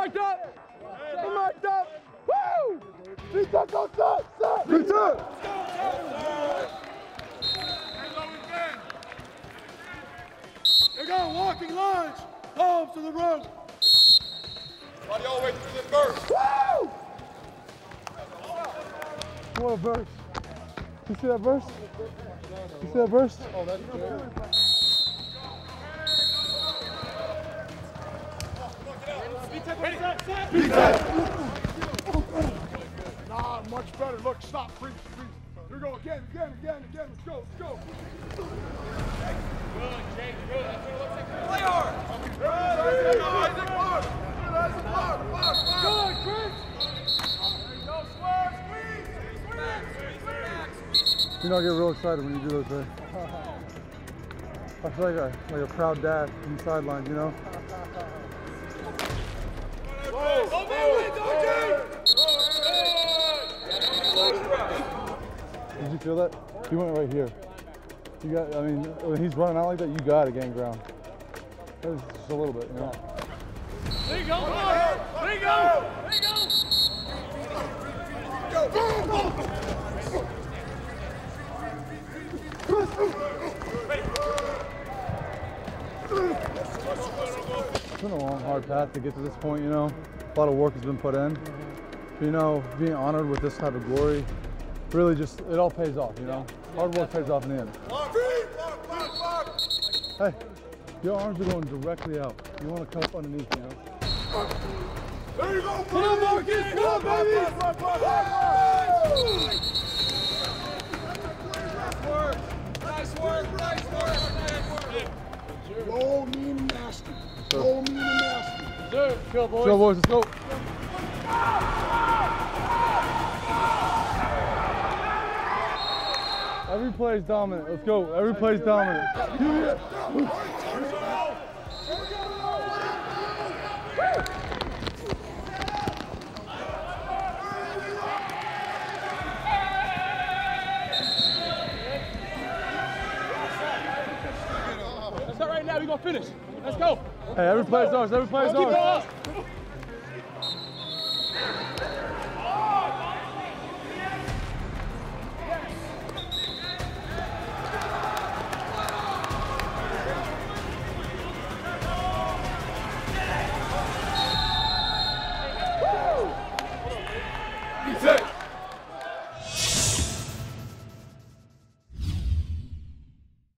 marked up. He marked up. Woo! He took on set, set. He took. Here we go, walking lunge. Palms to the room. Body all the way through the verse. Woo! What a verse. You see that verse? You see that verse? Oh, that's good. Nah, much better. Look, stop, freeze, freeze. Here we go again, again, again, again. Let's go, let's go. Play hard. Isaac, mark. Isaac, mark, mark, mark. Good, Chris. Go, swerve, squeeze, squeeze, squeeze. You know, I get real excited when you do those, things. I feel like a, like a proud dad from the sidelines, you know? Feel that? You went right here. You got, I mean, when he's running out like that, you got to gain ground. That was just a little bit, you know? There you go. There you go. There you go. It's been a long, hard path to get to this point, you know? A lot of work has been put in. You know, being honored with this type of glory, really just, it all pays off, you know? Hard work pays off in the end. Hey, your arms are going directly out. You want to come up underneath, you know? There you go, Come on, Marcus. Come on, baby. Nice work. Nice work. Nice work. Nice work. Go mean and nasty. Go mean and nasty. Go, boys, let's go. Every play is dominant. Let's go. Every play is dominant. Let's right now. We're gonna finish. Let's go. Hey, every play is ours. Every play is ours.